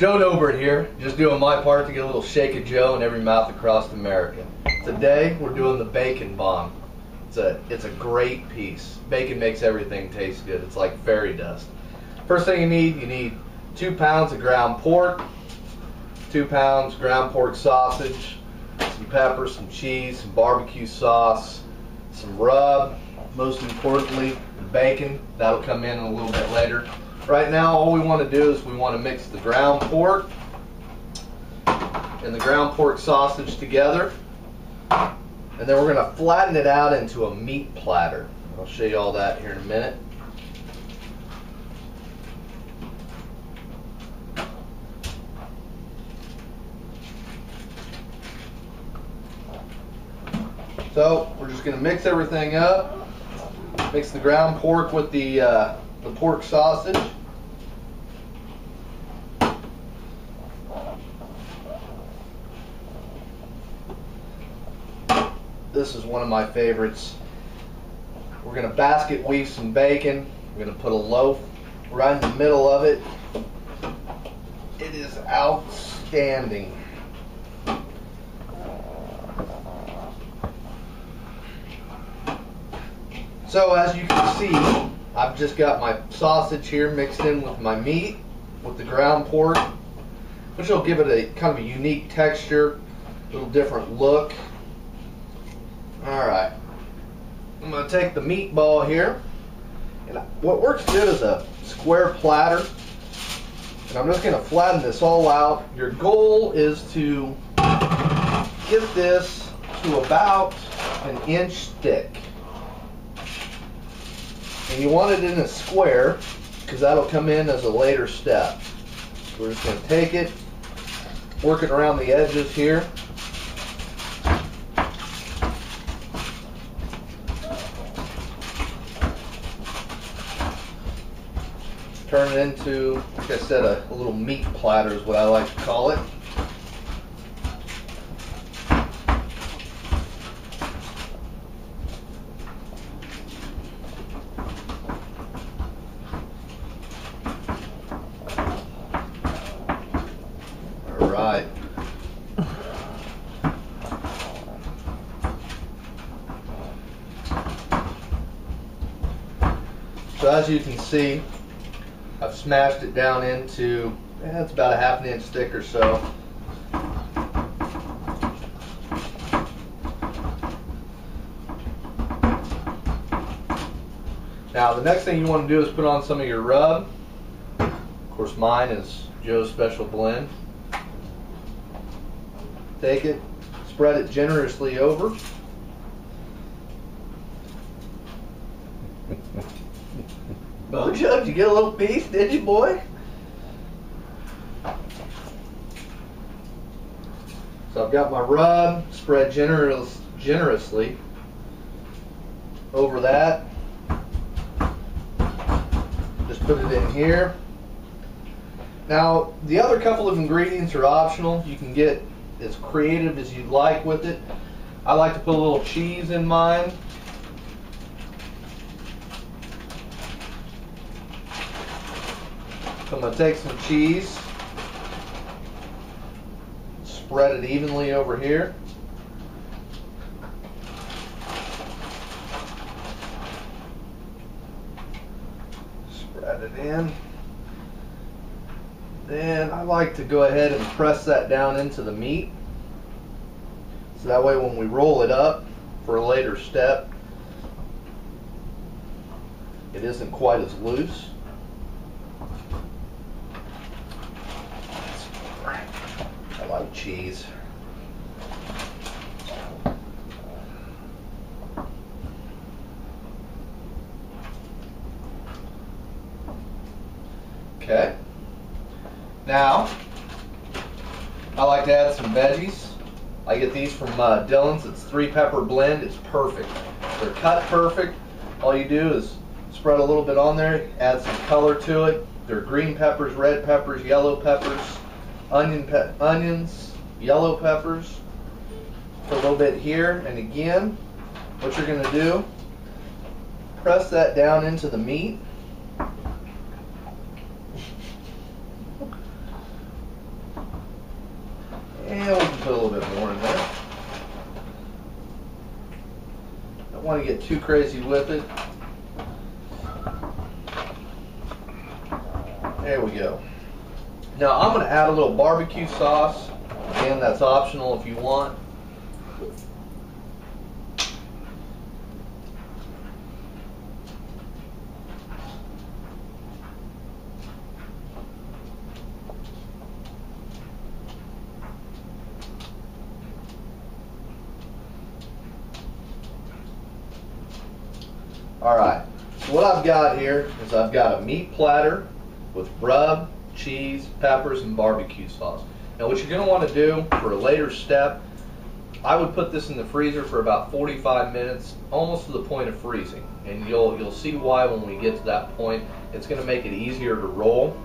Joe Nobert here, just doing my part to get a little shake of Joe in every mouth across America. Today we're doing the bacon bomb. It's a it's a great piece. Bacon makes everything taste good. It's like fairy dust. First thing you need, you need two pounds of ground pork, two pounds ground pork sausage, some pepper, some cheese, some barbecue sauce, some rub, most importantly, the bacon. That'll come in a little bit later. Right now, all we want to do is we want to mix the ground pork and the ground pork sausage together. And then we're going to flatten it out into a meat platter. I'll show you all that here in a minute. So we're just going to mix everything up. Mix the ground pork with the uh, the pork sausage. This is one of my favorites. We're going to basket weave some bacon. We're going to put a loaf right in the middle of it. It is outstanding. So as you can see, I've just got my sausage here mixed in with my meat, with the ground pork, which will give it a kind of a unique texture, a little different look. Alright, I'm going to take the meatball here, and what works good is a square platter, and I'm just going to flatten this all out. Your goal is to get this to about an inch thick. And you want it in a square because that'll come in as a later step. We're just going to take it, work it around the edges here. Turn it into, like I said, a, a little meat platter is what I like to call it. right. So as you can see, I've smashed it down into, eh, it's about a half an inch thick or so. Now the next thing you want to do is put on some of your rub. Of course mine is Joe's Special Blend. Take it, spread it generously over. Mojo, did you get a little piece, did you, boy? So I've got my rub spread generous, generously over that. Just put it in here. Now, the other couple of ingredients are optional. You can get as creative as you'd like with it. I like to put a little cheese in mine. So I'm going to take some cheese, spread it evenly over here. Spread it in. Then I like to go ahead and press that down into the meat. So that way when we roll it up for a later step, it isn't quite as loose. Cheese. Okay. Now, I like to add some veggies. I get these from uh, Dillon's. It's three pepper blend. It's perfect. They're cut perfect. All you do is spread a little bit on there, add some color to it. They're green peppers, red peppers, yellow peppers, onion pe onions, yellow peppers, a little bit here. And again, what you're going to do, press that down into the meat. And we'll put a little bit more in there. Don't want to get too crazy with it. Now I'm going to add a little barbecue sauce. Again, that's optional if you want. All right, so what I've got here is I've got a meat platter with rub, cheese, peppers, and barbecue sauce. Now what you're going to want to do for a later step, I would put this in the freezer for about 45 minutes, almost to the point of freezing. And you'll, you'll see why when we get to that point. It's going to make it easier to roll.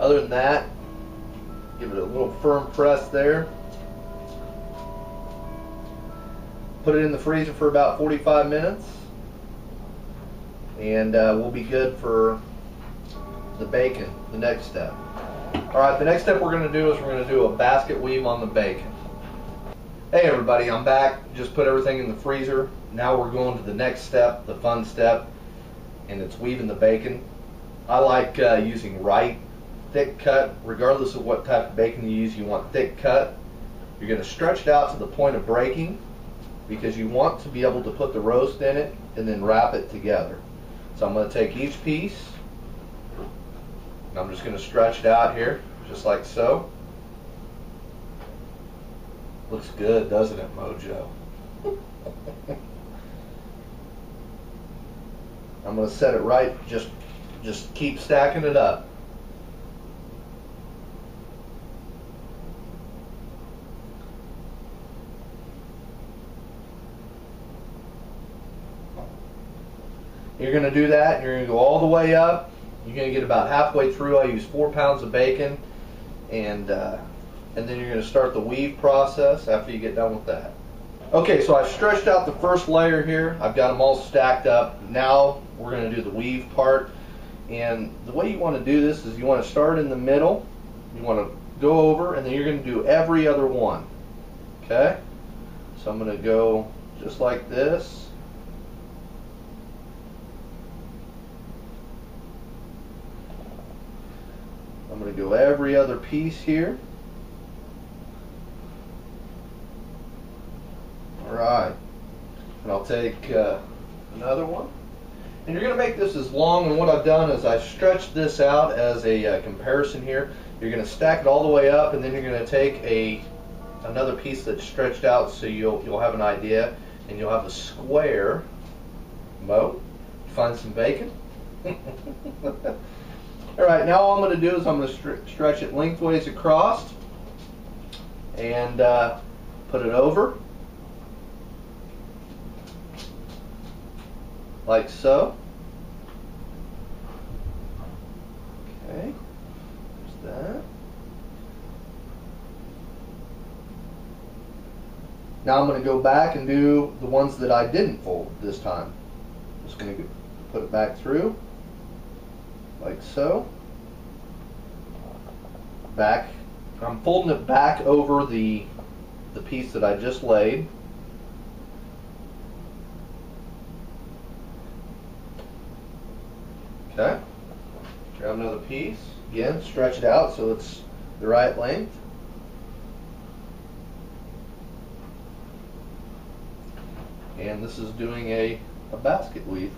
Other than that, give it a little firm press there. Put it in the freezer for about 45 minutes and uh, we'll be good for the bacon, the next step. All right, the next step we're gonna do is we're gonna do a basket weave on the bacon. Hey everybody, I'm back. Just put everything in the freezer. Now we're going to the next step, the fun step, and it's weaving the bacon. I like uh, using right, thick cut. Regardless of what type of bacon you use, you want thick cut. You're gonna stretch it out to the point of breaking because you want to be able to put the roast in it and then wrap it together. So I'm going to take each piece, and I'm just going to stretch it out here, just like so. Looks good, doesn't it, Mojo? I'm going to set it right, just, just keep stacking it up. You're going to do that, and you're going to go all the way up. You're going to get about halfway through. I use four pounds of bacon, and uh, and then you're going to start the weave process after you get done with that. Okay, so I've stretched out the first layer here. I've got them all stacked up. Now we're going to do the weave part. And the way you want to do this is you want to start in the middle. You want to go over, and then you're going to do every other one. Okay? So I'm going to go just like this. I'm going to go every other piece here. Alright. And I'll take uh, another one. And you're going to make this as long, and what I've done is I've stretched this out as a uh, comparison here. You're going to stack it all the way up, and then you're going to take a another piece that's stretched out so you'll, you'll have an idea, and you'll have a square. Mo, find some bacon? All right, now all I'm going to do is I'm going to stretch it lengthways across and uh, put it over like so. Okay, there's that. Now I'm going to go back and do the ones that I didn't fold this time. Just going to put it back through like so. Back, I'm folding it back over the, the piece that I just laid. Okay, grab another piece, again, stretch it out so it's the right length. And this is doing a, a basket weave.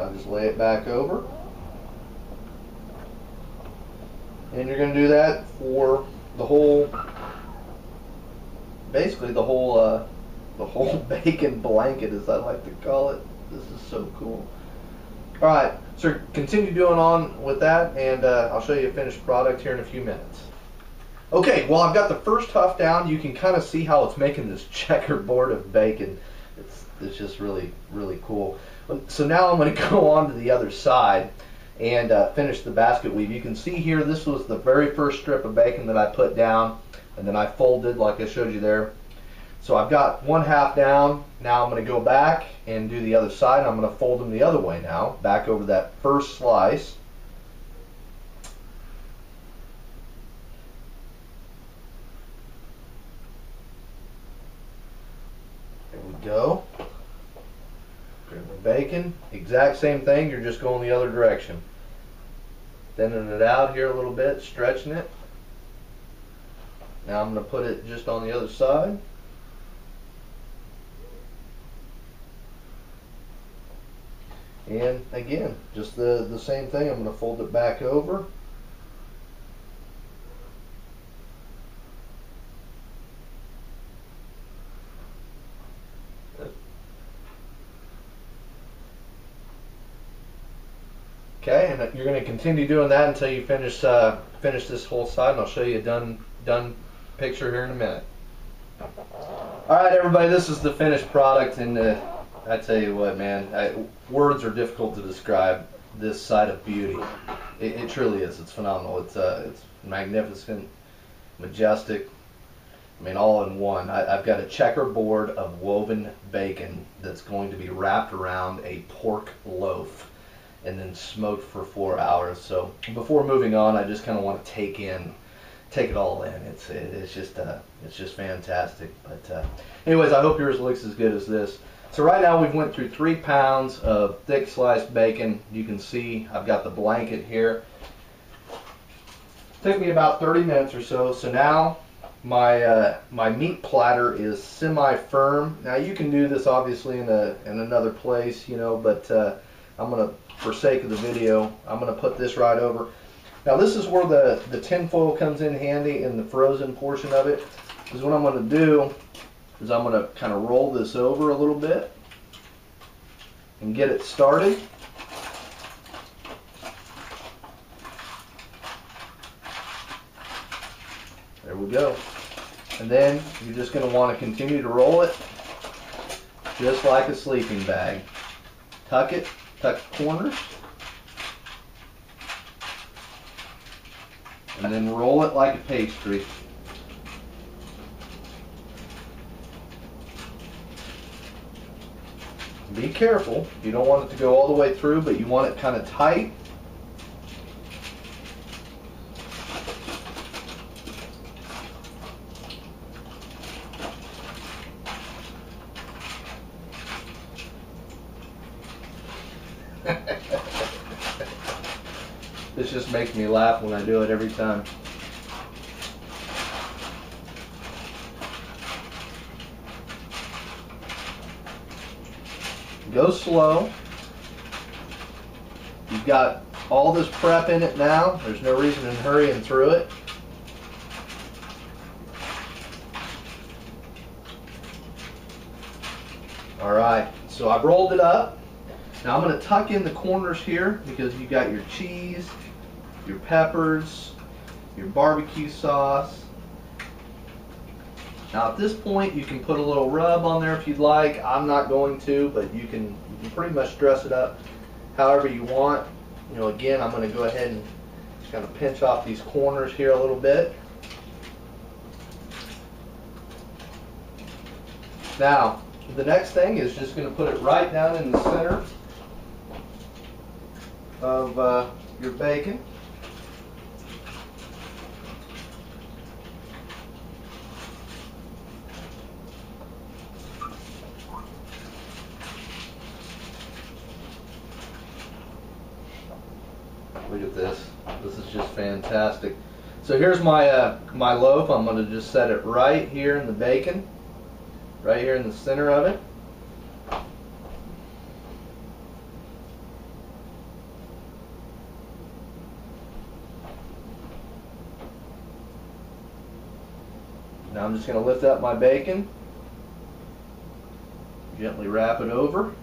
I'll just lay it back over. And you're going to do that for the whole, basically the whole, uh, the whole bacon blanket, as I like to call it. This is so cool. All right, so continue doing on with that, and uh, I'll show you a finished product here in a few minutes. Okay, well I've got the first huff down. You can kind of see how it's making this checkerboard of bacon. It's, it's just really, really cool. So now I'm going to go on to the other side and uh, finish the basket weave. You can see here this was the very first strip of bacon that I put down and then I folded like I showed you there. So I've got one half down. Now I'm going to go back and do the other side. I'm going to fold them the other way now, back over that first slice. Go. Grab the bacon. Exact same thing, you're just going the other direction. Thinning it out here a little bit, stretching it. Now I'm going to put it just on the other side. And again, just the, the same thing. I'm going to fold it back over. Okay, and you're going to continue doing that until you finish uh, finish this whole side, and I'll show you a done done picture here in a minute. All right, everybody, this is the finished product, and uh, I tell you what, man, I, words are difficult to describe this side of beauty. It, it truly is. It's phenomenal. It's uh, it's magnificent, majestic. I mean, all in one. I, I've got a checkerboard of woven bacon that's going to be wrapped around a pork loaf and then smoked for four hours. So before moving on, I just kind of want to take in, take it all in. It's it, it's just uh, it's just fantastic. But uh, anyways, I hope yours looks as good as this. So right now we've went through three pounds of thick sliced bacon. You can see I've got the blanket here. Took me about 30 minutes or so. So now my uh, my meat platter is semi firm. Now you can do this obviously in a in another place, you know, but uh, I'm gonna for sake of the video, I'm going to put this right over. Now this is where the, the tin foil comes in handy in the frozen portion of it. Because what I'm going to do is I'm going to kind of roll this over a little bit and get it started. There we go. And then you're just going to want to continue to roll it just like a sleeping bag. Tuck it tuck corners. And then roll it like a pastry. Be careful. You don't want it to go all the way through, but you want it kind of tight. this just makes me laugh when I do it every time. Go slow. You've got all this prep in it now. There's no reason in hurrying through it. All right, so I've rolled it up. Now I'm going to tuck in the corners here because you've got your cheese, your peppers, your barbecue sauce. Now at this point you can put a little rub on there if you'd like. I'm not going to, but you can, you can pretty much dress it up however you want. You know, again, I'm going to go ahead and kind of pinch off these corners here a little bit. Now, the next thing is just going to put it right down in the center of uh, your bacon. Look at this. This is just fantastic. So here's my uh, my loaf. I'm going to just set it right here in the bacon, right here in the center of it. Now I'm just going to lift up my bacon, gently wrap it over.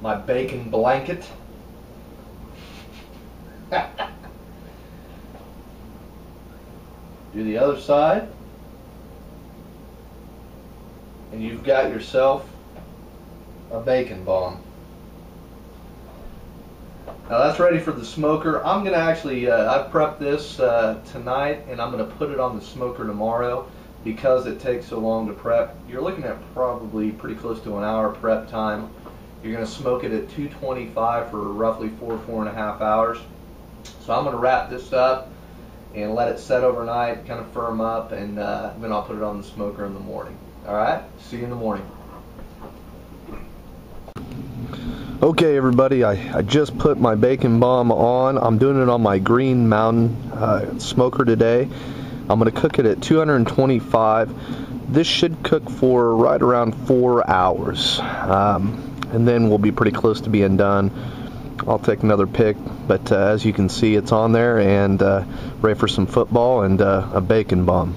My bacon blanket. Do the other side. And you've got yourself a bacon bomb. Now that's ready for the smoker. I'm going to actually, uh, I've prepped this uh, tonight and I'm going to put it on the smoker tomorrow because it takes so long to prep. You're looking at probably pretty close to an hour prep time. You're going to smoke it at 225 for roughly four, four and a half hours. So I'm going to wrap this up and let it set overnight, kind of firm up, and uh, then I'll put it on the smoker in the morning. All right, see you in the morning. Okay, everybody, I, I just put my bacon bomb on. I'm doing it on my Green Mountain uh, smoker today. I'm going to cook it at 225. This should cook for right around four hours. Um, and then we'll be pretty close to being done. I'll take another pic, but uh, as you can see, it's on there and uh, ready for some football and uh, a bacon bomb.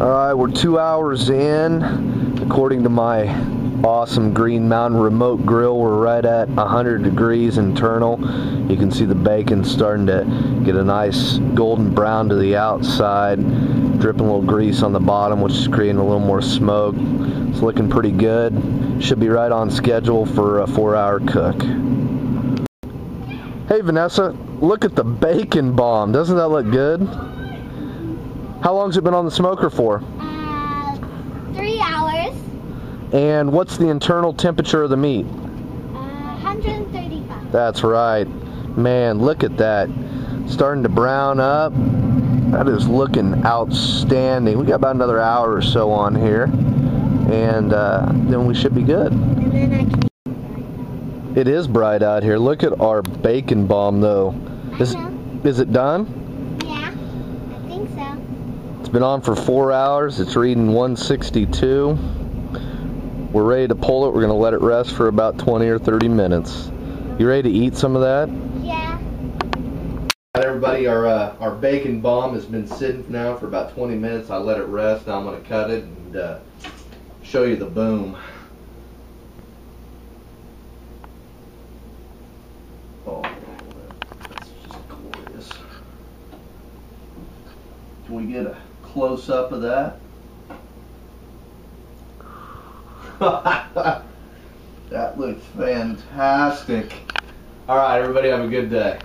All right, we're two hours in. According to my awesome Green Mountain remote grill. We're right at 100 degrees internal. You can see the bacon starting to get a nice golden brown to the outside, dripping a little grease on the bottom, which is creating a little more smoke. It's looking pretty good. Should be right on schedule for a four hour cook. Hey Vanessa, look at the bacon bomb. Doesn't that look good? How long's it been on the smoker for? And what's the internal temperature of the meat? Uh, 135. That's right. Man, look at that. Starting to brown up. That is looking outstanding. We got about another hour or so on here. And uh, then we should be good. And then I can. It is bright out here. Look at our bacon bomb, though. Is, is it done? Yeah, I think so. It's been on for four hours. It's reading 162. We're ready to pull it. We're going to let it rest for about 20 or 30 minutes. You ready to eat some of that? Yeah. Everybody, our uh, our bacon bomb has been sitting now for about 20 minutes. I let it rest. Now I'm going to cut it and uh, show you the boom. Oh, that's just glorious. Can we get a close up of that? that looks fantastic. All right, everybody, have a good day.